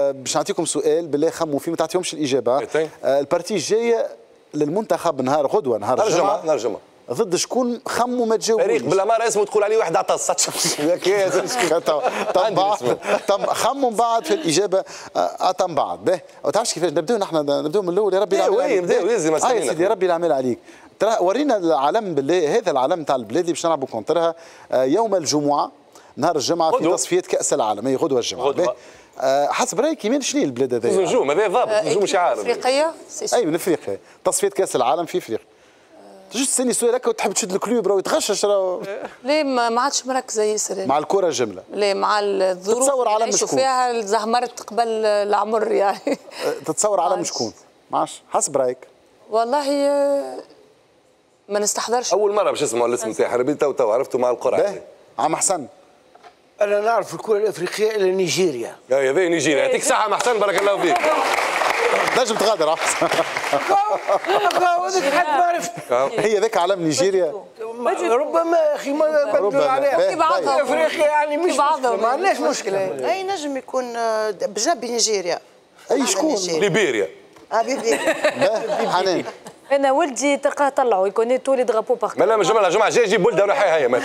باش نعطيكم سؤال بالله خموا فيه ما تعطيهمش الإجابة. إيه. آه، البارتي الجايه للمنتخب نهار غدوة نهار الجمعة نهار الجمعة. ضد شكون خموا ما تجاوبوش؟ فريق بلا مره اسمه تقول عليه واحد عطس. تم خموا من بعد في الإجابة آه، تم بعد. به. وتعرفش كيفاش نبداو نحن نبداو من الأول. يا ربي إيه، العمل عليك. نبداو، آه يا. سيدي يا ربي العمل عليك. ترى ورينا العلم بالله هذا العلم تاع البلاد اللي باش نلعبوا كونترها. آه، يوم الجمعة نهار الجمعة في. تصفيات كأس العالم. هي غدوة الجمعة. غدوة. آه، حسب رأيك كيمان شنو هي البلاد هذه نجوم هذا ضابط نجوم شعار افريقيه سي أي من إفريقيا. تصفيات كأس العالم في إفريقيا. تجي تسألني سؤال هكا وتحب تشد الكلوب راهو يتغشش راهو. ليه ما ما عادش مركزه ياسر؟ مع الكرة الجمله ليه مع الظروف تتصور على مشكون. فيها زهمرت قبل العمر يعني. أه، تتصور على معلش. شكون؟ معش حسب رأيك. والله آه، ما نستحضرش. أول مرة باش اسمعوا الاسم تاعها ربي تو تو عرفته مع القرعة. عم حسن. أنا نعرف الكرة الإفريقية إلى نيجيريا. يا هذا نيجيريا. يعطيك صحه محسن بارك الله فيك. نجم تغادر هذاك حد ما عرفت هي ذاك علم نيجيريا. ربما يا أخي ما. بدلوا عليها. في بعضهم. إفريقيا يعني مش في بعضهم. مشكلة، ما عندناش مشكلة. أي نجم يكون آه، بجنب نيجيريا؟ أي شكون. ليبيريا آه بيبي به حنان. أنا ولدي تلقاه طلعوا يكوني تولي درابو ما لا من جمعه الجمعه جاي جيب ولده ولا حي هيا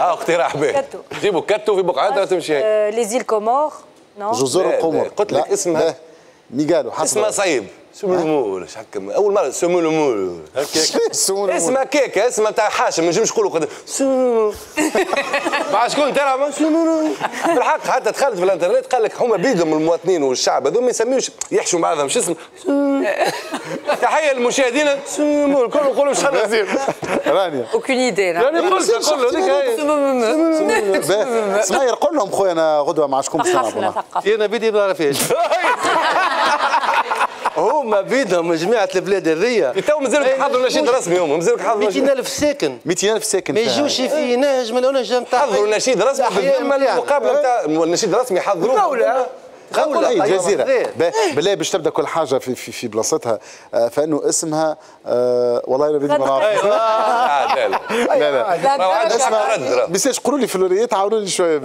آه اقتراح به كتو. جيبوا كتو في بقعتها تمشي هيك لي زيل كومور نو جزر القمر قلت لك اسمها. به. ميغالو حسب اسمها. صعيب سمو المول إيش هكا أول مرة سمو المول هكاك. سمو اسمها كيكه اسمها تاع حاشم ما نجمش نقولوا قد سمو مع شكون ترى؟ بالحق حتى دخلت في الإنترنت قال لك هما بيدهم المواطنين والشعب هذول ما يسميوش يحشوا بعضهم شو اسمه؟ سمو. تحية للمشاهدين. سمو الكل يقولوا مش خلاص رانيا. اوكين إيدي. يعني قلت هي به. سماير قول لهم خويا أنا غدوة مع شكون باش نلعبوا أنا بدي ما نعرفهاش هما بيدهم جماعة البلاد هذيا تو مازالوا يحضروا نشيد رسمي هم مازالوا يحضروا 200 نشيد ألف ساكن. 200 ألف ساكن ما. يجوش في نهج من النهج نتاع حضروا نشيد رسمي بالذمه. المقابلة نتاع النشيد الرسمي يحضروه دولة. دولة اي أيوة، جزيرة. بالله باش تبدأ كل حاجة في في, في بلاصتها. آه، فإنه اسمها آه، والله بدي ما نعرف لا لا. لا لا. راهو. بس قولوا لي في الوريات عاونوا لي شوية.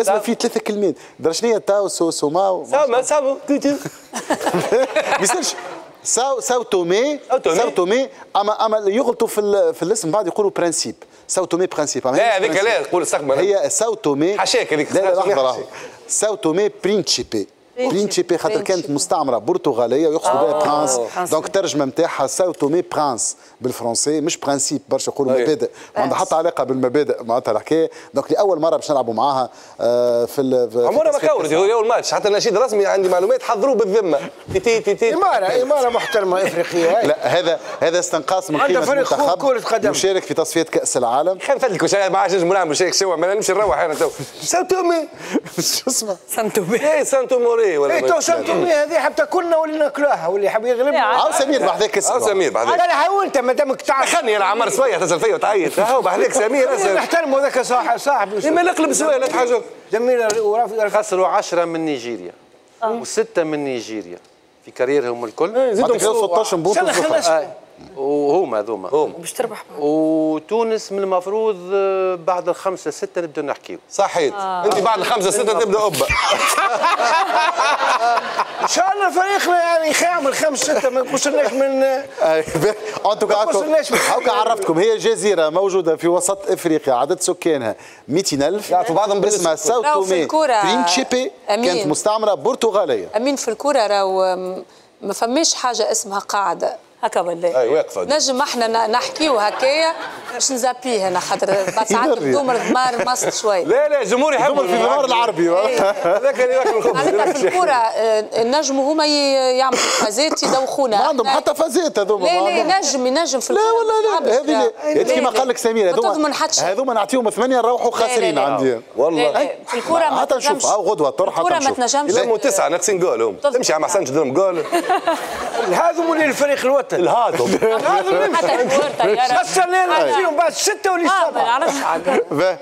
اسمها فيه ثلاثة كلمات. درا شنو هي تاو سو سوما سامو سامو. توتو ما يصيرش ساو ساو تومي ساو تومي. اما أما يغلطوا في في الاسم بعد يقولوا برانسيب ساو تومي برانسيب لا هذيك. لا تقول استقبل. هي ساو تومي حشاك هذيك، لا. لحظه ساو تومي برينشيبي برينشيبي خاطر كانت. مستعمرة برتغالية ويقصدوا بها برانس. donc الترجمه نتاعها ساو تومي برانس بالفرنسي مش principe برشا يقولوا أي. مبادئ. ما عندها حتى علاقة بالمبادئ معناتها الحكاية. donc لأول مرة باش نلعبوا معاها آه، في عمرها ما كورت هو أول ماتش. حتى النشيد الرسمي عندي معلومات حضروه بالذمة. تي تي تي تي. إمارة إمارة محترمة إفريقية. لا هذا هذا استنقاص من قيمة المنتخب كرة قدم. يشارك في تصفيات كأس العالم. خلينا نفدلكوا شيء ما عادش نجم نعمل شيء سوا ما نمشي نروح أنا تو. سان تومي شو اسمه؟ سانتو بي إيه موري ولا اي تو سانتومي هذه حتى كلنا واللي ناكلوها واللي حاب يغلبنا عاو سمير بعدك آه اسمه سمير بعدين أنا حاولت ما دامك تعرف. خلني أنا عمر شوية تسال فيا وتعيط. ها بعدك سمير اسال نحترم هذاك صاحب صاحبي ما نقلب سؤال لا تحاجه جميل ورافي خسروا 10 من نيجيريا. وستة من نيجيريا. في كاريرهم الكل. 16 خلنا وصفر. خلنا آه. وهما هذوما هم باش تربح. وتونس من المفروض آه، بعد الخمسة ستة نبدأ نحكيو. صحيت. أنت بعد الخمسة ستة تبدأ ابا إن شاء الله فريقنا يعني يعمل خمس ستة ما يقصرناش من هاكا عرفتكم هي جزيره موجودة في وسط إفريقيا عدد سكانها 200 ألف. يعرفوا بعضهم بالاسم. اسمها ساو تومي. برينشيبي. أمين. كانت مستعمرة برتغالية. أمين في الكره راهو ما فماش حاجة اسمها قاعدة. هكا ولا اي واقفه نجم إحنا نحكيو هكايا باش نزابيه أنا خاطر بعد ساعات. بدوم ضمار مصر شوي. لا لا الجمهور يحب في النهار العربي. هذاك اللي ياكل الخبز. معناتها في الكره آه، نجموا هما يعملوا فازات يدوخونا. ما عندهم حتى فازات هذوما لا لا عندهم- ينجم ينجم في لا الكرة ولا لا هذه كما لا، قال لك سمير ما هذوما تضمن حتى شيء. هذوما نعطيهم ثمانية نروحوا خاسرين لا. عندي. لا، والله. لا، في الكرة ما حتى نشوف. تنجمش ها غدوة تروح الكرة حتى ما تنجمش. يلموا تسعة ناقصين جول. تمشي مع حسن تدرم جول هذا اللي الفريق الوطني هذا اللي حتى الورطه يا بس أنا نجيهم بعد ستة واللي